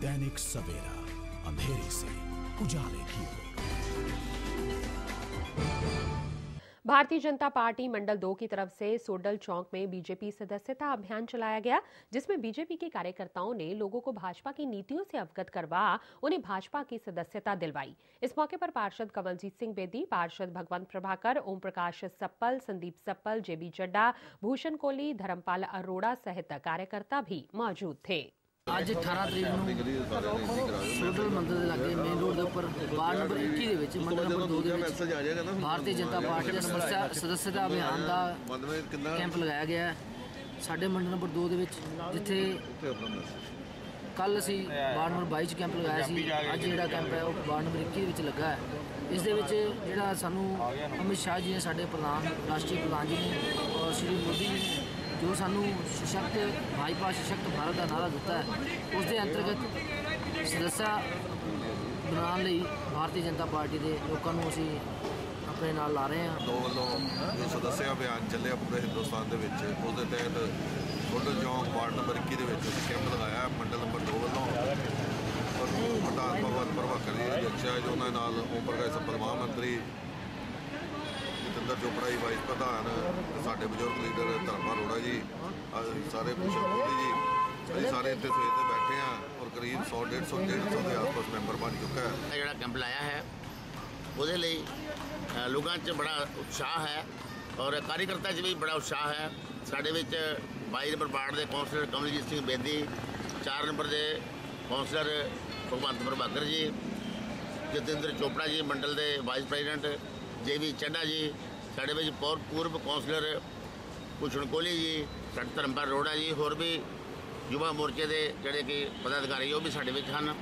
दैनिक सवेरा, अंधेरे से उजाले की भारतीय जनता पार्टी मंडल दो की तरफ़ से सोडल चौक में बीजेपी सदस्यता अभियान चलाया गया, जिसमें बीजेपी के कार्यकर्ताओं ने लोगों को भाजपा की नीतियों से अवगत करवा, उन्हें भाजपा की सदस्यता दिलवाई। इस मौके पर पार्षद कमलजीत सिंह बेदी, पार्षद भगवंत प्रभाकर ओम प्रकाश सप्पल, संदीप सप्पल, जेबी चड्डा भूषण कोहली, धर्मपाल अरोड़ा सहित कार्यकर्ता भी मौजूद थे। ਅੱਜ 18 ਤਰੀਕ ਨੂੰ ਸੋਡਲ ਮੰਦਰ ਦੇ ਲਾਗੇ ਮੇਨ ਰੋਡ ਦੇ ਉੱਪਰ ਵਾਰਡ ਨੰਬਰ 21 ਦੇ ਵਿੱਚ ਮੰਡਲ ਨੰਬਰ 2 ਦੇ ਵਿੱਚ ਭਾਰਤੀ ਜਨਤਾ ਪਾਰਟੀ ਦਾ ਸਮੱਸਿਆ ਅਭਿਆਨ ਦਾ ਕੈਂਪ ਲਗਾਇਆ ਗਿਆ ਸਾਡੇ ਮੰਡਲ ਨੰਬਰ 2 ਦੇ ਵਿੱਚ, ਜਿੱਥੇ ਕੱਲ ਅਸੀਂ ਵਾਰਡ ਨੰਬਰ 22 ਚ ਕੈਂਪ ਲਗਾਇਆ ਸੀ, ਅੱਜ ਜਿਹੜਾ ਕੈਂਪ ਹੈ ਉਹ ਵਾਰਡ ਨੰਬਰ 21 ਵਿੱਚ ਲੱਗਾ ਹੈ। ਇਸ ਦੇ ਵਿੱਚ ਜਿਹੜਾ ਸਾਨੂੰ ਅਮਿਤ ਸ਼ਾਹ ਜੀ ਨੇ ਸਾਡੇ ਪ੍ਰਧਾਨ, ਰਾਸ਼ਟਰੀ ਪ੍ਰਧਾਨ ਜੀ ਨੇ ਔਰ ਸ਼੍ਰੀ ਮੋਦੀ ਜੀ ਨੇ ਜੋ ਸਾਨੂੰ ਸਸ਼ਕਤ ਭਾਈਪਾ ਸਸ਼ਕਤ ਭਾਰਤ ਦਾ ਨਾਰਾ ਦਿੱਤਾ ਹੈ ਉਸ ਦੇ ਅੰਤਰਗਤ ਸਦੱਸਾ ਬਣਾਉਣ ਲਈ ਭਾਰਤੀ ਜਨਤਾ ਪਾਰਟੀ ਦੇ ਲੋਕਾਂ ਨੂੰ ਅਸੀਂ ਆਪਣੇ ਨਾਲ ਲਾ ਰਹੇ ਹਾਂ। ਦੋ ਵੱਲੋਂ ਜੋ ਸਦੱਸਿਆ ਅਭਿਆਨ ਚੱਲਿਆ ਪੂਰੇ ਹਿੰਦੁਸਤਾਨ ਦੇ ਵਿੱਚ, ਉਹਦੇ ਤਹਿਤ ਗੋਲਡਨ ਚੌਂਕ ਵਾਰਡ ਨੰਬਰ 21 ਦੇ ਵਿੱਚ ਕੈਂਪ ਲਗਾਇਆ, ਮੰਡਲ ਨੰਬਰ 2 ਵੱਲੋਂ। ਔਰ ਪ੍ਰਧਾਨ ਭਗਵੰਤ ਪ੍ਰਭਾਕਰ ਜੀ ਅਧਿਕਸ਼ਾ ਜੋ ਉਹਨਾਂ ਨਾਲ ਓਮ ਪ੍ਰਕਾਸ਼ ਸੱਪਲ ਮੰਤਰੀ ਜਤਿੰਦਰ ਚੋਪੜਾ ਜੀ ਵਾਈਸ ਪ੍ਰਧਾਨ ਤੇ ਸਾਡੇ ਬਜ਼ੁਰਗ ਲੀਡਰ ਧਰਮਾ ਅਰੋੜਾ ਜੀ, ਅਹ ਸਾਰੇ ਭੂਸ਼ਣ ਜੀ, ਅਸੀਂ ਸਾਰੇ ਇੱਥੇ ਸਵੇਰ ਦੇ ਬੈਠੇ ਆ ਔਰ ਕਰੀਬ 100 150 150 ਦੇ ਆਸ-ਪਾਸ ਮੈਂਬਰ ਬਣ ਚੁੱਕਾ ਹੈ। ਇਹ ਜਿਹੜਾ ਕੈਂਪ ਲਾਇਆ ਹੈ, ਉਹਦੇ ਲਈ ਲੋਕਾਂ 'ਚ ਬੜਾ ਉਤਸ਼ਾਹ ਹੈ ਔਰ ਕਾਰਜਕਰਤਾ 'ਚ ਵੀ ਬੜਾ ਉਤਸ਼ਾਹ ਹੈ। ਸਾਡੇ ਵਿੱਚ 22 ਨੰਬਰ ਵਾਰਡ ਦੇ ਕੌਂਸਲਰ ਕਮਲਜੀਤ ਸਿੰਘ ਬੇਦੀ 4 ਨੰਬਰ ਦੇ ਕੌਂਸਲਰ ਭਗਵੰਤ ਪ੍ਰਭਾਕਰ ਜੀ, ਜਤਿੰਦਰ ਚੋਪੜਾ ਜੀ ਮੰਡਲ ਦੇ ਵਾਈਸ ਪ੍ਰੈਜ਼ੀਡੈਂਟ ਜੇਵੀ ਚੱਡਾ ਜੀ, ਸਾਡੇ ਵਿੱਚ ਪੌਰ ਪੂਰਬ ਕੌਂਸਲਰ ਭੂਸ਼ਣ ਕੋਹਲੀ ਜੀ, ਸਾਡੇ ਧਰਮਪਾਲ ਅਰੋੜਾ ਜੀ, ਹੋਰ ਵੀ ਯੁਵਾ ਮੋਰਚੇ ਦੇ ਜਿਹੜੇ ਕਿ ਪਦਾਧਿਕਾਰੀ, ਉਹ ਵੀ ਸਾਡੇ ਵਿੱਚ ਹਨ।